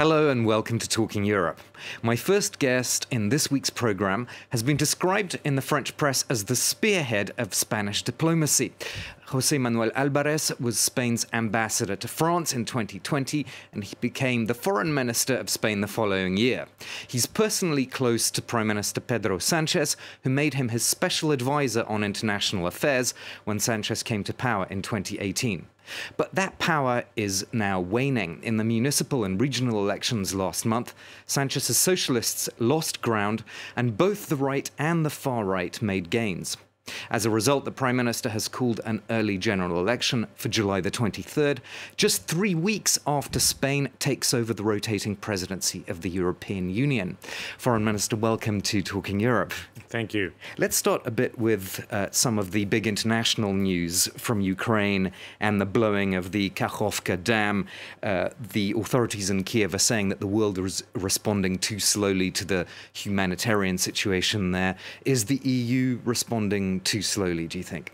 Hello and welcome to Talking Europe. My first guest in this week's programme has been described in the French press as the spearhead of Spanish diplomacy. Jose Manuel Albares was Spain's ambassador to France in 2020 and he became the foreign minister of Spain the following year. He's personally close to Prime Minister Pedro Sanchez, who made him his special advisor on international affairs when Sanchez came to power in 2018. But that power is now waning. In the municipal and regional elections last month, Sanchez's socialists lost ground, and both the right and the far right made gains. As a result, the Prime Minister has called an early general election for July the 23rd, just three weeks after Spain takes over the rotating presidency of the European Union. Foreign Minister, welcome to Talking Europe. Thank you. Let's start a bit with uh, some of the big international news from Ukraine and the blowing of the Kakhovka Dam. Uh, the authorities in Kiev are saying that the world is responding too slowly to the humanitarian situation there. Is the EU responding too slowly, do you think?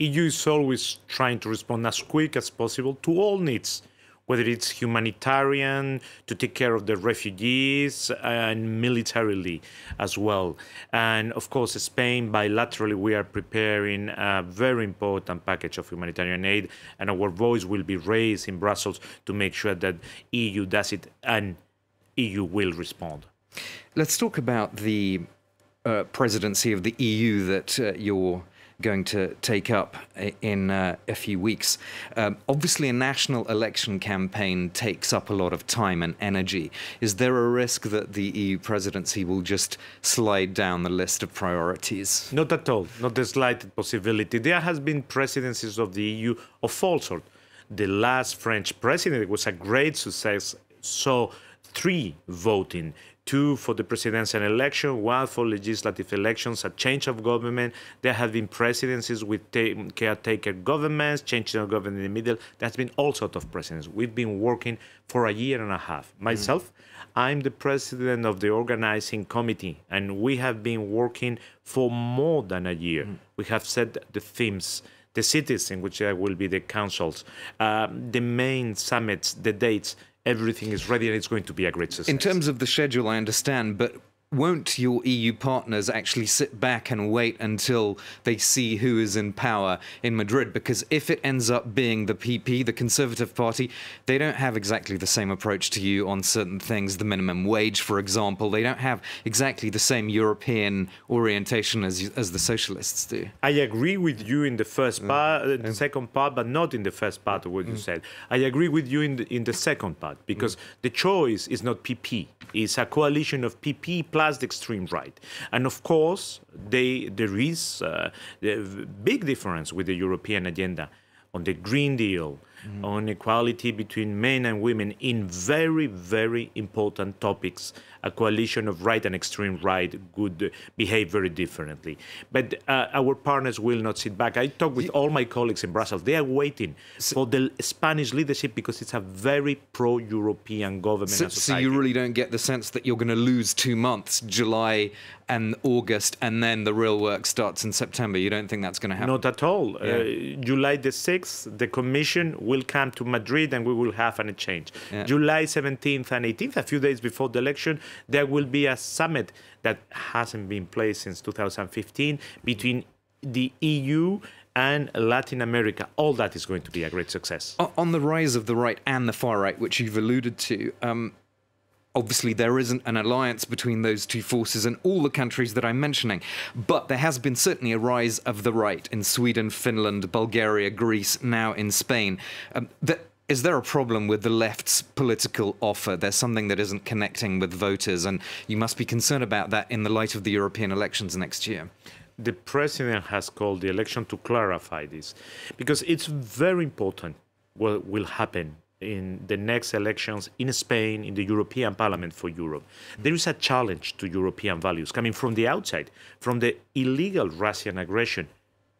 EU is always trying to respond as quick as possible to all needs whether it's humanitarian, to take care of the refugees, and militarily as well. And of course, Spain, bilaterally, we are preparing a very important package of humanitarian aid, and our voice will be raised in Brussels to make sure that EU does it and EU will respond. Let's talk about the uh, presidency of the EU that uh, you're going to take up in uh, a few weeks. Um, obviously, a national election campaign takes up a lot of time and energy. Is there a risk that the EU presidency will just slide down the list of priorities? Not at all. Not the slightest possibility. There has been presidencies of the EU of all sorts. The last French president was a great success. So three voting two for the presidential election, one for legislative elections, a change of government. There have been presidencies with caretaker governments, changing of government in the middle. That's been all sorts of presidents. We've been working for a year and a half. Myself, mm. I'm the president of the organizing committee, and we have been working for more than a year. Mm. We have set the themes the cities in which there will be the councils, uh, the main summits, the dates everything is ready and it's going to be a great success. In terms of the schedule, I understand, but won't your EU partners actually sit back and wait until they see who is in power in Madrid? Because if it ends up being the PP, the Conservative Party, they don't have exactly the same approach to you on certain things. The minimum wage, for example, they don't have exactly the same European orientation as as the socialists do. I agree with you in the first mm. part, uh, the second part, but not in the first part of what mm. you said. I agree with you in the, in the second part because mm. the choice is not PP; it's a coalition of PP plus the extreme right. And of course, they, there is uh, a big difference with the European agenda on the Green Deal, mm. on equality between men and women in very, very important topics a coalition of right and extreme right would behave very differently. But uh, our partners will not sit back. I talk with all my colleagues in Brussels. They are waiting so, for the Spanish leadership because it's a very pro-European government. So, so you really don't get the sense that you're going to lose two months, July and August, and then the real work starts in September. You don't think that's going to happen? Not at all. Yeah. Uh, July the 6th, the Commission will come to Madrid and we will have an exchange. Yeah. July 17th and 18th, a few days before the election, there will be a summit that hasn't been placed since 2015 between the EU and Latin America. All that is going to be a great success. On the rise of the right and the far right, which you've alluded to, um, obviously there isn't an alliance between those two forces in all the countries that I'm mentioning, but there has been certainly a rise of the right in Sweden, Finland, Bulgaria, Greece, now in Spain. Um, that is there a problem with the left's political offer? There's something that isn't connecting with voters, and you must be concerned about that in the light of the European elections next year. The president has called the election to clarify this because it's very important what will happen in the next elections in Spain, in the European Parliament for Europe. There is a challenge to European values coming from the outside, from the illegal Russian aggression,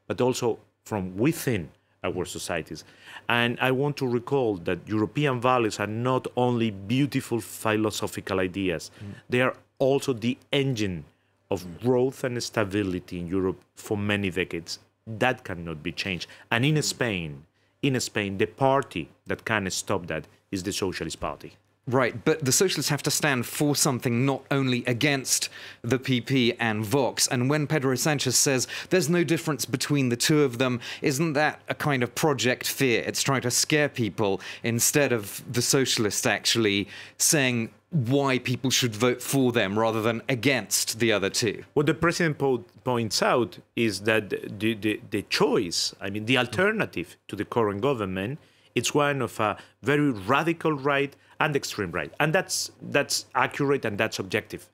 but also from within our societies. And I want to recall that European values are not only beautiful philosophical ideas, they are also the engine of growth and stability in Europe for many decades. That cannot be changed. And in Spain, in Spain, the party that can stop that is the Socialist Party. Right, but the socialists have to stand for something, not only against the PP and Vox. And when Pedro Sanchez says there's no difference between the two of them, isn't that a kind of project fear? It's trying to scare people instead of the socialists actually saying why people should vote for them rather than against the other two. What the president po- points out is that the, the, the choice, I mean, the alternative to the current government, it's one of a very radical right and extreme right. And that's, that's accurate and that's objective.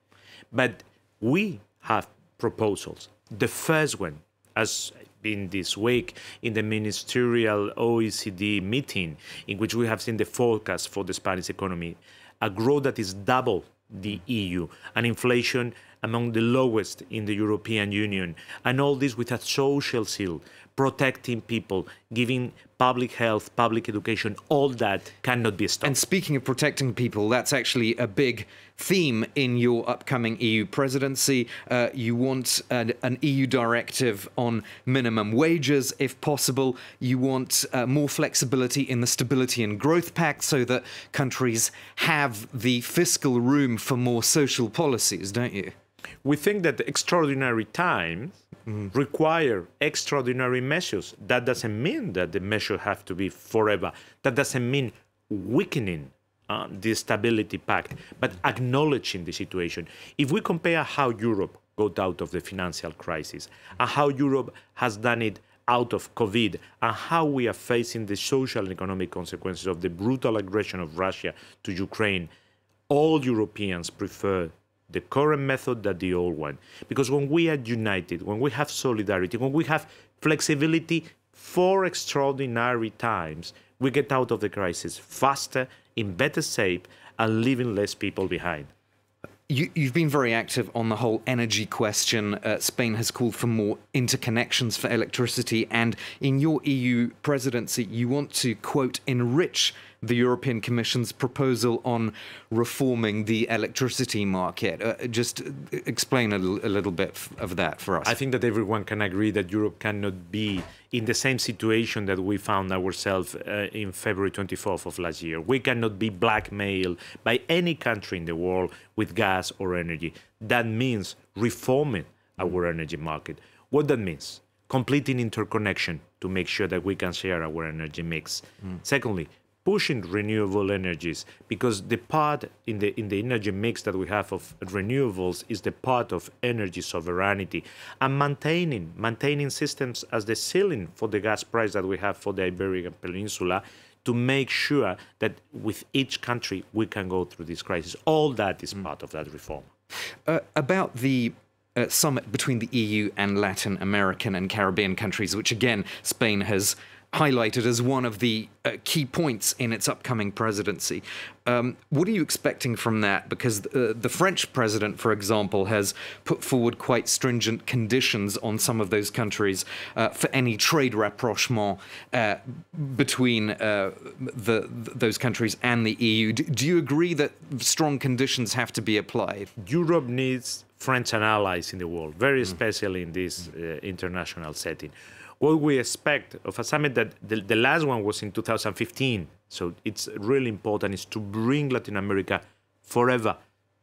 But we have proposals. The first one, as been this week in the ministerial OECD meeting, in which we have seen the forecast for the Spanish economy, a growth that is double the EU, an inflation among the lowest in the European Union, and all this with a social seal, protecting people, giving public health, public education, all that cannot be stopped. And speaking of protecting people, that's actually a big theme in your upcoming EU presidency. Uh, you want an, an, EU directive on minimum wages, if possible. You want uh, more flexibility in the Stability and Growth Pact so that countries have the fiscal room for more social policies, don't you? We think that the extraordinary times. Require extraordinary measures. That doesn't mean that the measures have to be forever. That doesn't mean weakening uh, the stability pact, but acknowledging the situation. If we compare how Europe got out of the financial crisis and how Europe has done it out of COVID and how we are facing the social and economic consequences of the brutal aggression of Russia to Ukraine, all Europeans prefer the current method than the old one. Because when we are united, when we have solidarity, when we have flexibility for extraordinary times, we get out of the crisis faster, in better shape, and leaving less people behind. You, have been very active on the whole energy question. Uh, Spain has called for more interconnections for electricity. And in your EU presidency, you want to, quote, enrich the European Commission's proposal on reforming the electricity market. Uh, just explain a, a little bit of that for us. I think that everyone can agree that Europe cannot be in the same situation that we found ourselves uh, in February 24th of last year. We cannot be blackmailed by any country in the world with gas or energy. That means reforming our energy market. What that means? Completing interconnection to make sure that we can share our energy mix. Mm. Secondly, pushing renewable energies because the part in the in the energy mix that we have of renewables is the part of energy sovereignty. And maintaining maintaining systems as the ceiling for the gas price that we have for the Iberian Peninsula to make sure that with each country we can go through this crisis. All that is mm. part of that reform. Uh, about the uh, summit between the EU and Latin American and Caribbean countries, which again Spain has highlighted as one of the uh, key points in its upcoming presidency. Um, what are you expecting from that? Because uh, the French president, for example, has put forward quite stringent conditions on some of those countries uh, for any trade rapprochement uh, between uh, the, those countries and the EU. Do, do you agree that strong conditions have to be applied? Europe needs friends and allies in the world, very mm. especially in this uh, international setting what we expect of a summit that the, the last one was in 2015. So it's really important is to bring Latin America forever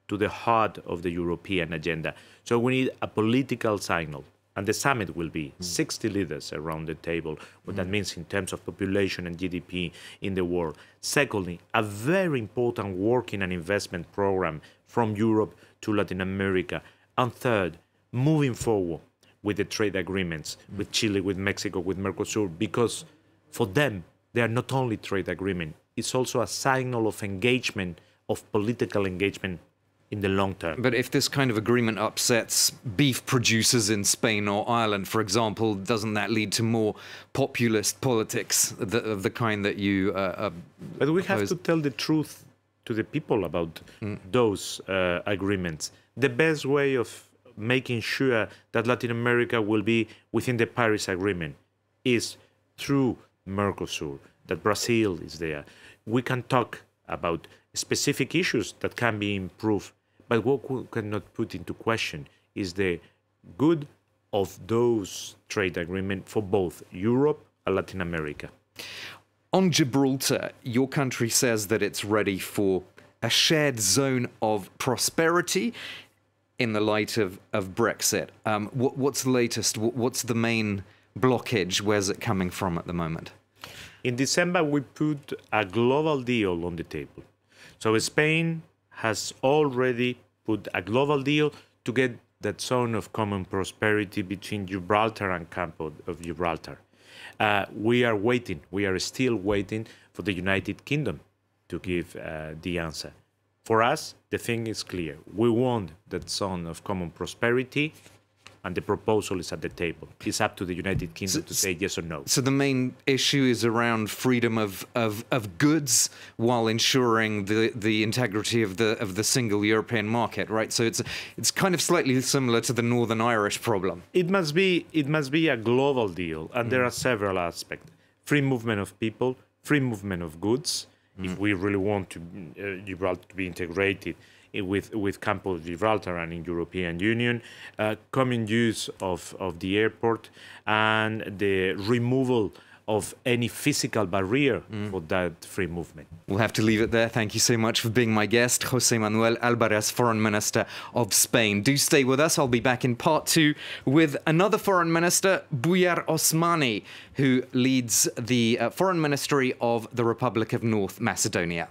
to the heart of the European agenda. So we need a political signal. And the summit will be mm. 60 leaders around the table, what mm. that means in terms of population and GDP in the world. Secondly, a very important working and investment program from Europe to Latin America. And third, moving forward with the trade agreements with Chile, with Mexico, with Mercosur, because for them, they are not only trade agreement, it's also a signal of engagement, of political engagement in the long term. But if this kind of agreement upsets beef producers in Spain or Ireland, for example, doesn't that lead to more populist politics of the, of the kind that you? Uh, uh, but we have to tell the truth to the people about mm. those uh, agreements. The best way of making sure that Latin America will be within the Paris Agreement is through Mercosur, that Brazil is there. We can talk about specific issues that can be improved, but what we cannot put into question is the good of those trade agreements for both Europe and Latin America. On Gibraltar, your country says that it's ready for a shared zone of prosperity in the light of, of Brexit. Um, what, what's the latest? What's the main blockage? Where's it coming from at the moment? In December, we put a global deal on the table. So Spain has already put a global deal to get that zone of common prosperity between Gibraltar and Campo of Gibraltar. Uh, we are waiting, we are still waiting for the United Kingdom to give uh, the answer. For us, the thing is clear. We want that zone of common prosperity, and the proposal is at the table. It's up to the United Kingdom so, to say yes or no. So the main issue is around freedom of, of, of goods while ensuring the, the integrity of the of the single European market, right? So it's it's kind of slightly similar to the Northern Irish problem. It must be it must be a global deal, and mm. there are several aspects: free movement of people, free movement of goods. If we really want to uh, Gibraltar to be integrated with with Campo Gibraltar and in European Union, uh, common use of, of the airport and the removal of any physical barrier mm. for that free movement. We'll have to leave it there. Thank you so much for being my guest, Jose Manuel Albares, Foreign Minister of Spain. Do stay with us. I'll be back in part two with another Foreign Minister, Bujar Osmani, who leads the uh, Foreign Ministry of the Republic of North Macedonia.